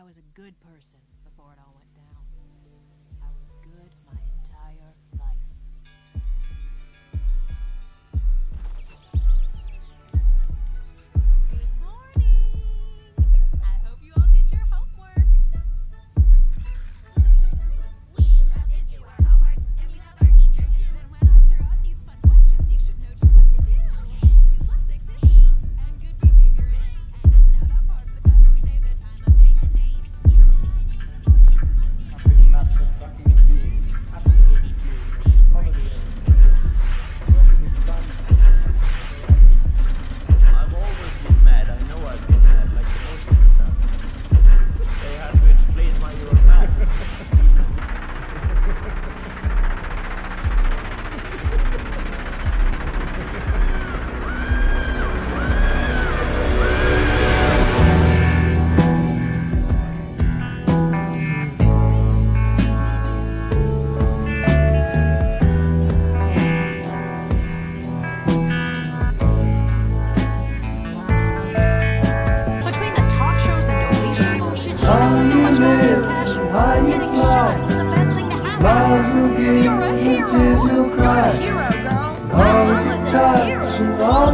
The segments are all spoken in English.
I was a good person before it all went You're a hero. You're a hero, girl. All I was a hero. All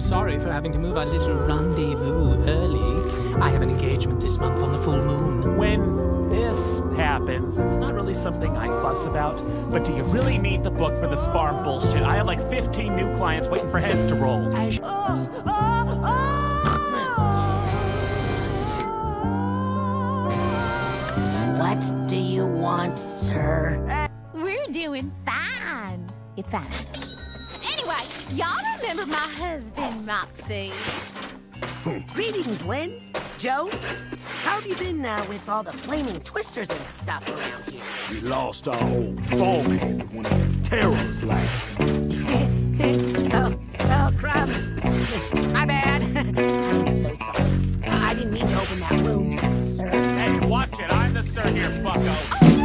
I'm sorry for having to move our little rendezvous early. I have an engagement this month on the full moon. When this happens, it's not really something I fuss about. But do you really need the book for this farm bullshit? I have like 15 new clients waiting for heads to roll. I sh- oh, oh, oh. What do you want, sir? We're doing fine. It's fine my husband, Moxxie. Greetings, Lynn. Joe, how have you been now with all the flaming twisters and stuff around here? We lost our old foreman when the terrorists last. oh, oh, crumbs. my bad. I'm so sorry. I didn't mean to open that room, sir. Hey, watch it. I'm the sir here, bucko. Oh!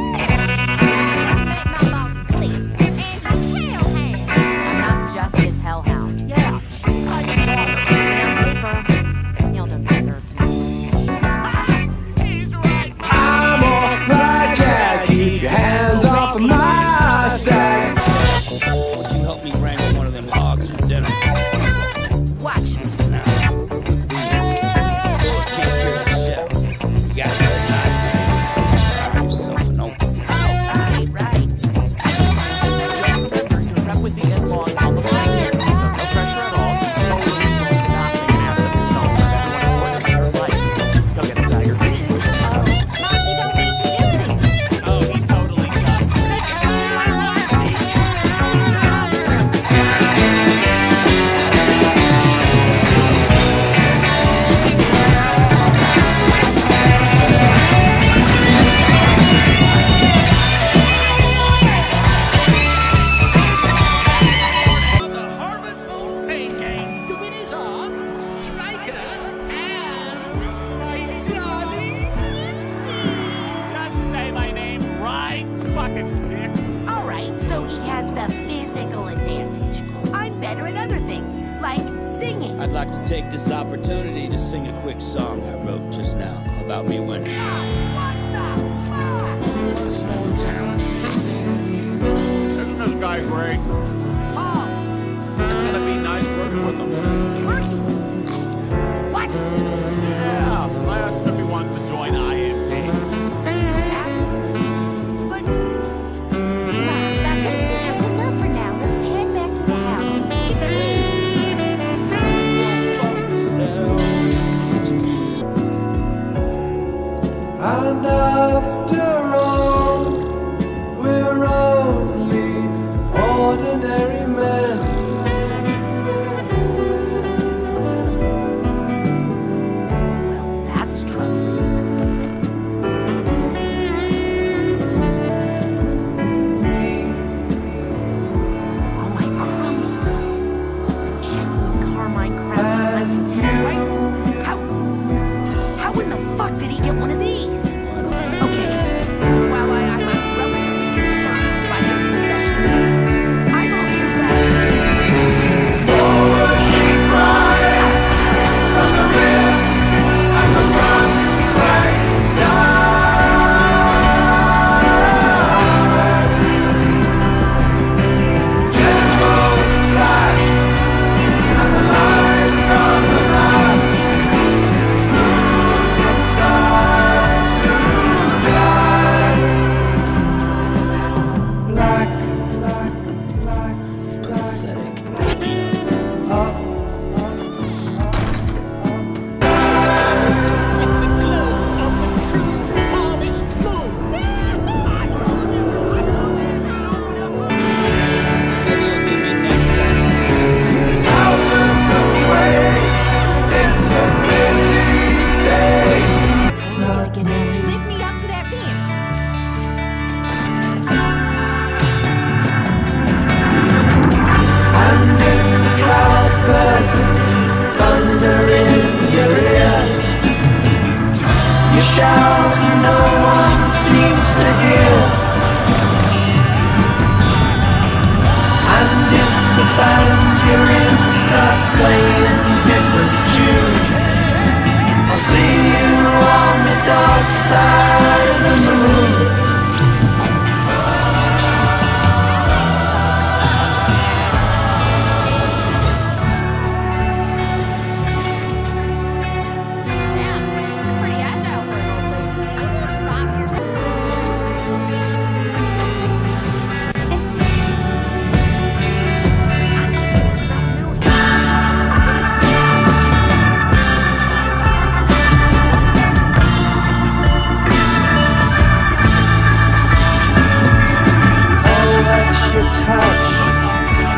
touch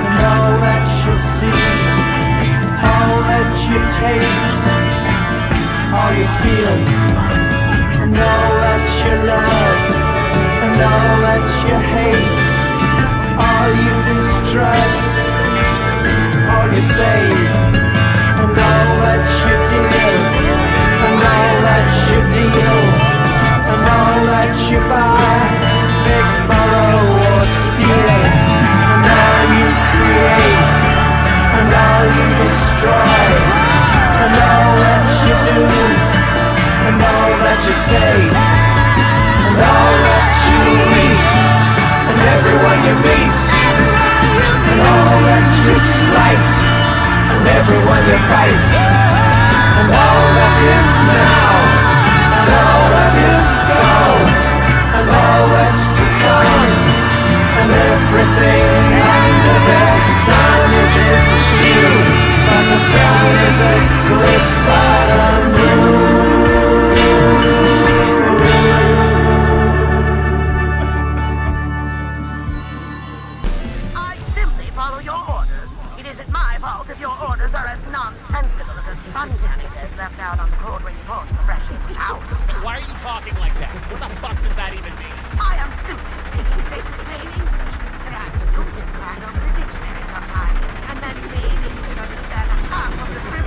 And I'll let you see. All that you taste All you feel. And I'll let you love And I'll let you hate. All you distrust All you say, And all that you give And all that you deal. And all that you buy. And all you destroy, and all that you do, and all that you say, and all that you eat, and everyone you meet, and all that you slight, and everyone you fight, and all that is now, and all that is gone, and all that's to come, and everything the sun is eclipsed by the moon. I simply follow your orders. It isn't my fault if your orders are as nonsensical as a sun tanning bed left out on the cold rainy porch a fresh English house. Why are you talking like that? What the fuck does that even mean? I am simply speaking safely plain English. Perhaps you should crack open the dictionary sometime, and then maybe can half of the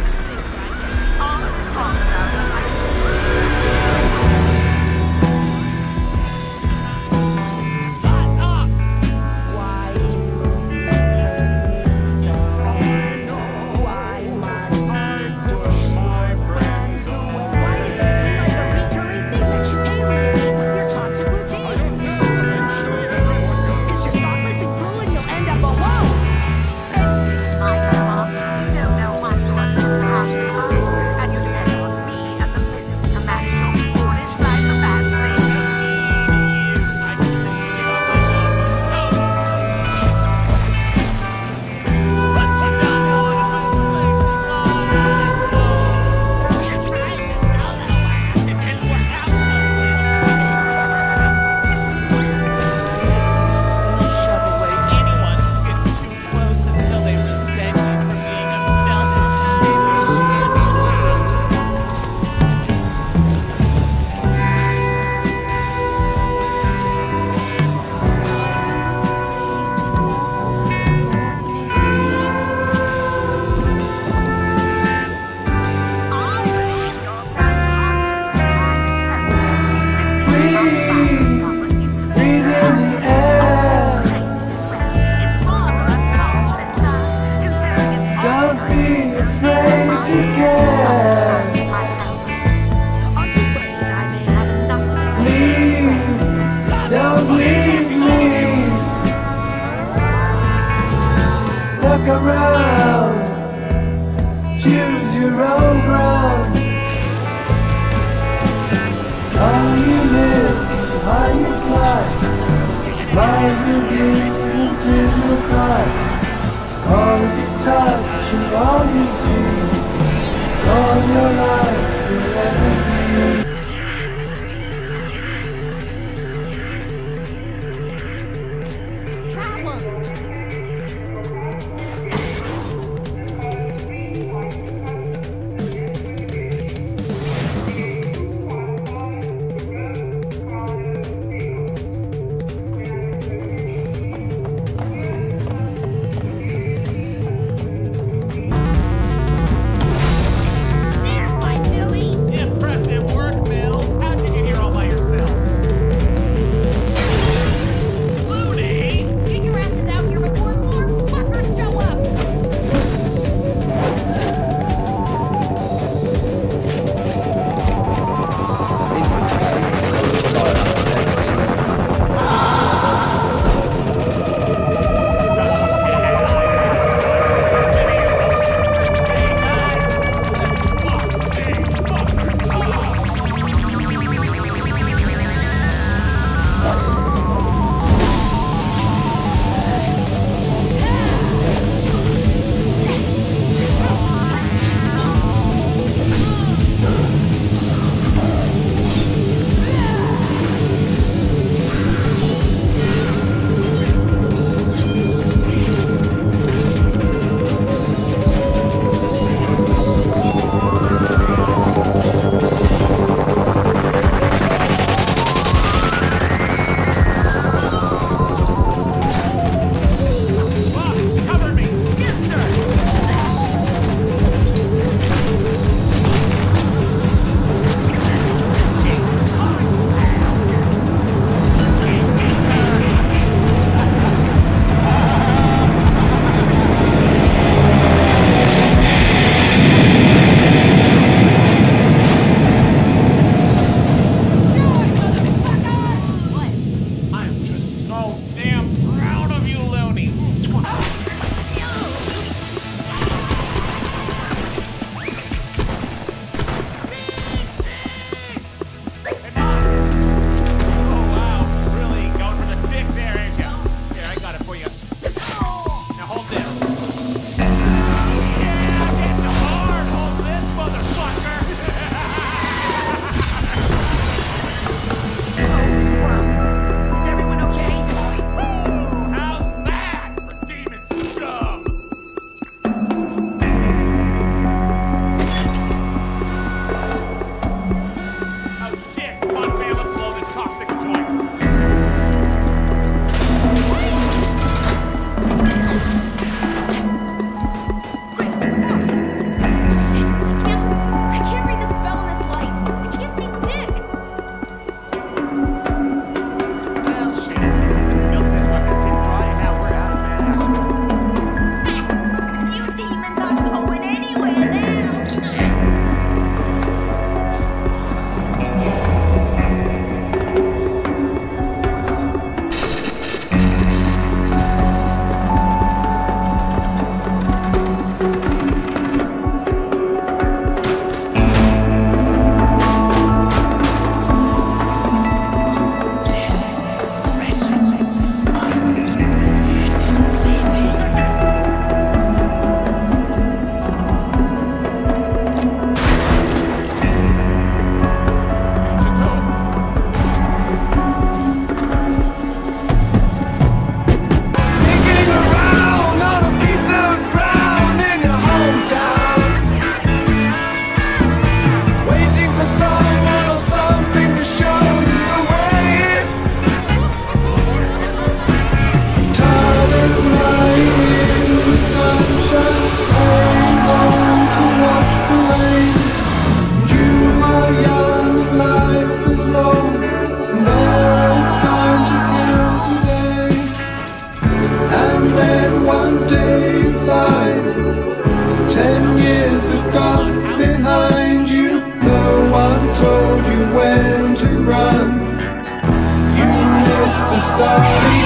starting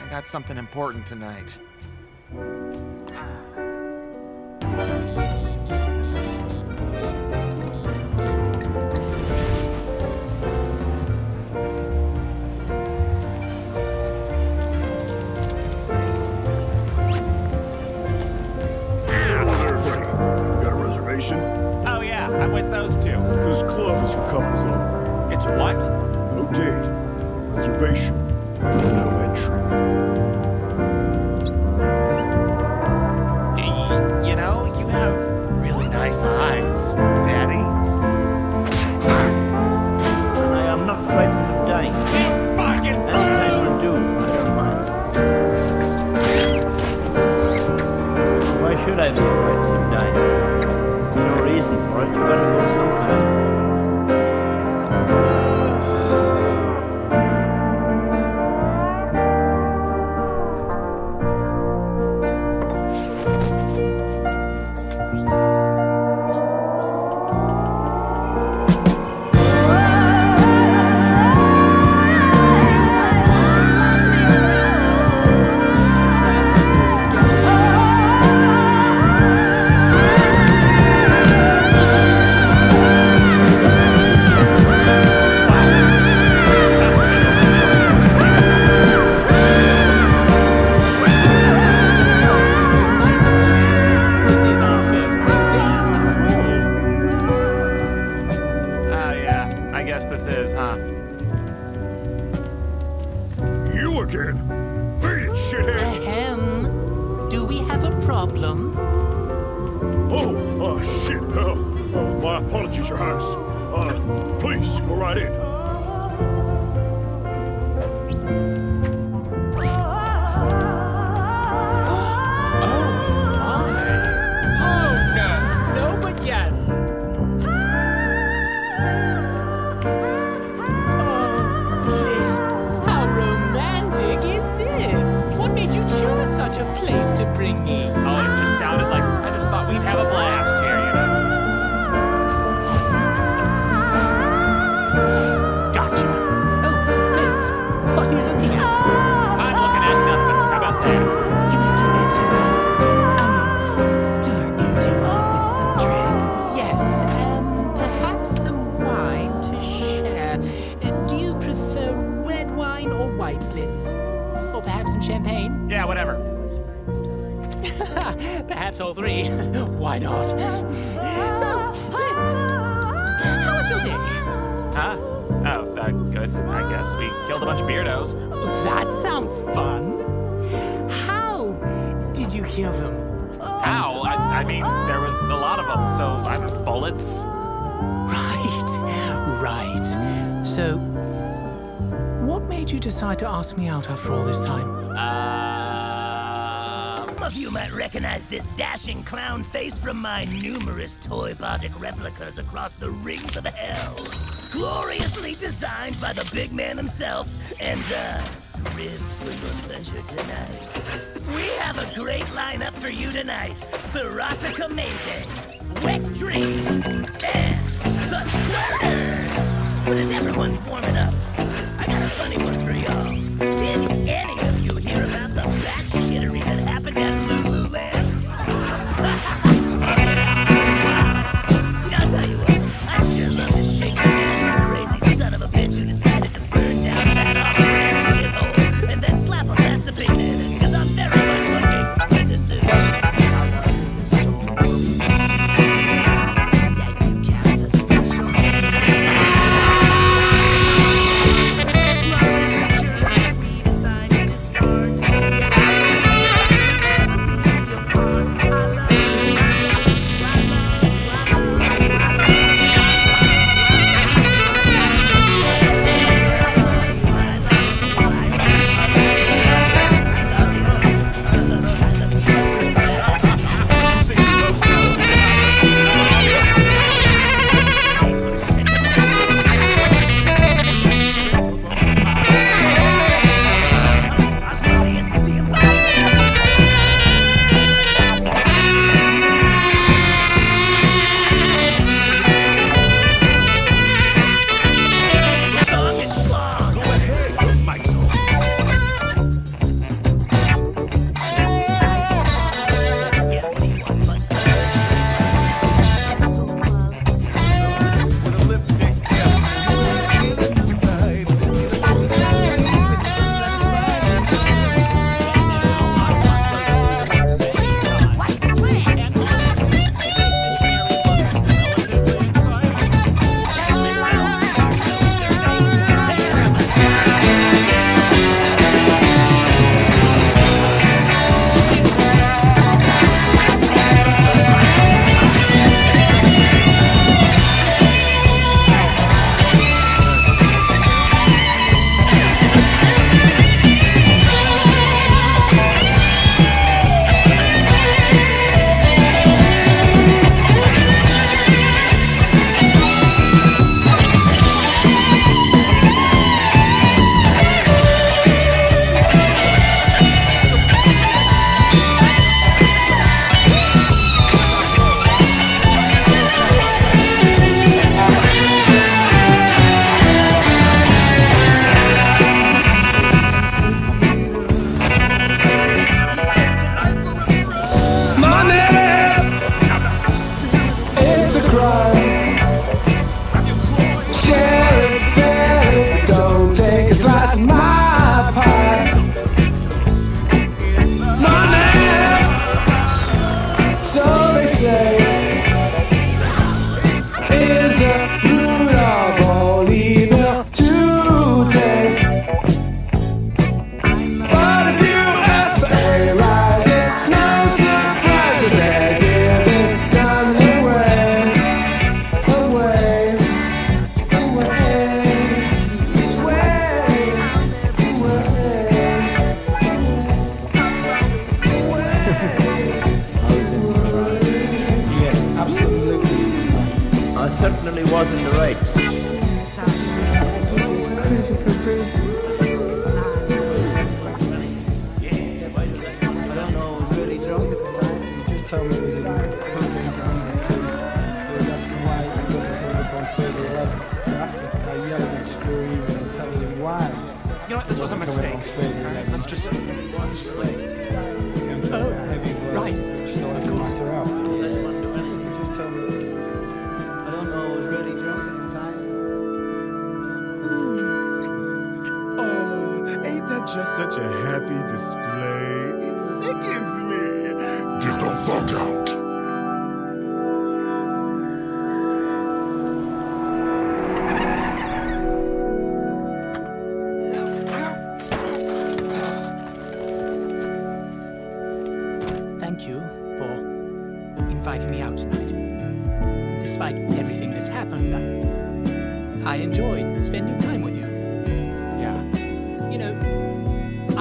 I got something important tonight. Got a reservation? Oh, yeah. I'm with those two. This club is for couples only. It's what? No date. Reservation. No entry. Y- you know, you have really nice eyes, Daddy. And I am not frightened of dying. Fucking Anytime you do, I don't mind. Why should I be afraid of dying? No reason for it. You gotta go Or perhaps some champagne? Yeah, whatever. perhaps all three. Why not? So, Blitz, how was your day? Huh? Oh, uh, good. I guess we killed a bunch of beardos. That sounds fun. How did you kill them? How? I, I mean, there was a lot of them, so I bullets. Right, right. So, made you decide to ask me out after all this time? Uh, some of you might recognize this dashing clown face from my numerous toy Bardic replicas across the rings of hell. Gloriously designed by the big man himself, and, uh, ribbed for your pleasure tonight. We have a great lineup for you tonight. Ferocica Mayday, Wet Dream, and The Starters! As everyone's warming up, anywhere.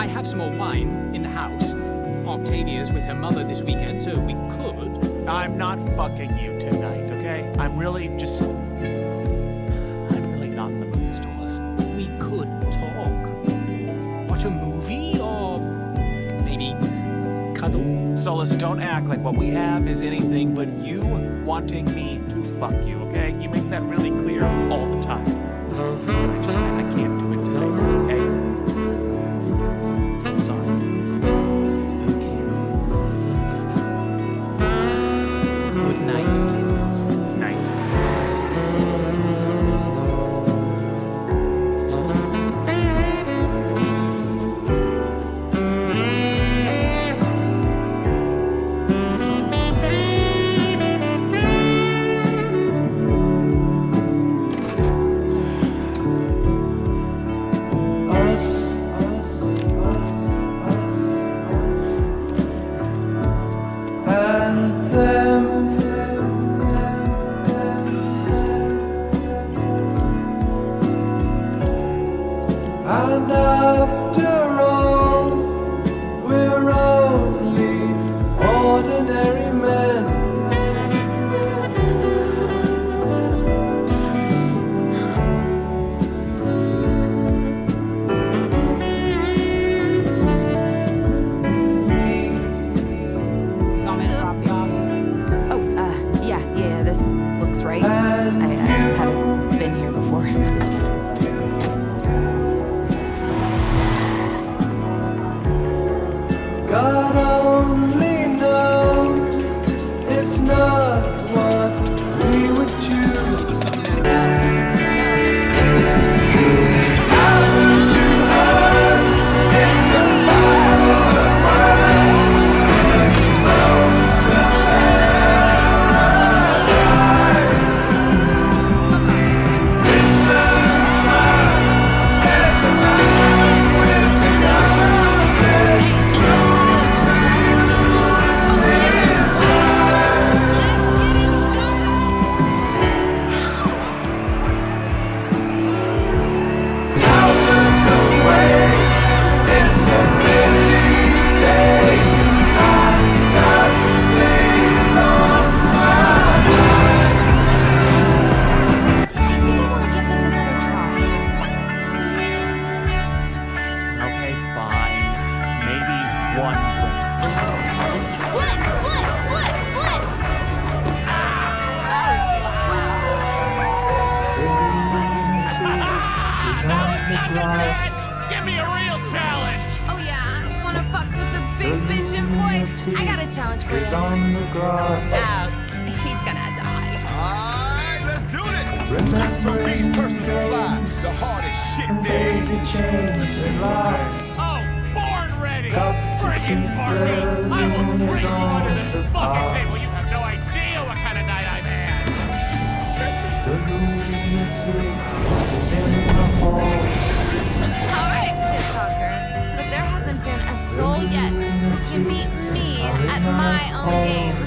have some more wine in the house. Octavia's with her mother this weekend, so we could. I'm not fucking you tonight, okay? I'm really just. I'm really not in the mood, Stolas. We could talk. Watch a movie or maybe cuddle. Stolas, don't act like what we have is anything but you wanting me to fuck you, okay? You make that really clear all the time. Mm-hmm. Challenge for Is you. on the grass. Oh, he's gonna die. Alright, let's do this. Remembering These persons fly, the hardest shit there is. daisy chains and lies. Oh, born ready! Got to Bring keep it, Barbie! the I will luminous bring you under this the fucking table! You have no idea what kind of night I've had! The lunatic is in the hall. Alright, shit talker. But there hasn't been a soul yet who can beat me at my own game.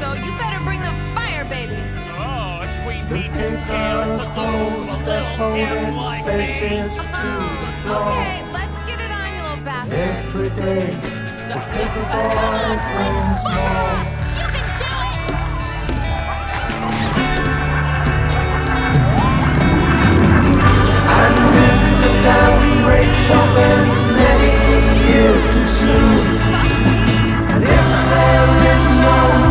So you better bring the fire, baby. Oh, it's Queen The Peach's tail. paper It's a holds little, their little imp folded like me. to uh-huh. the floor. Okay, let's get it on, you little bastard. Every day, the paper boy Let's brings fuck more. her up. You can do it. And if the dam breaks open many years too soon, and if there is no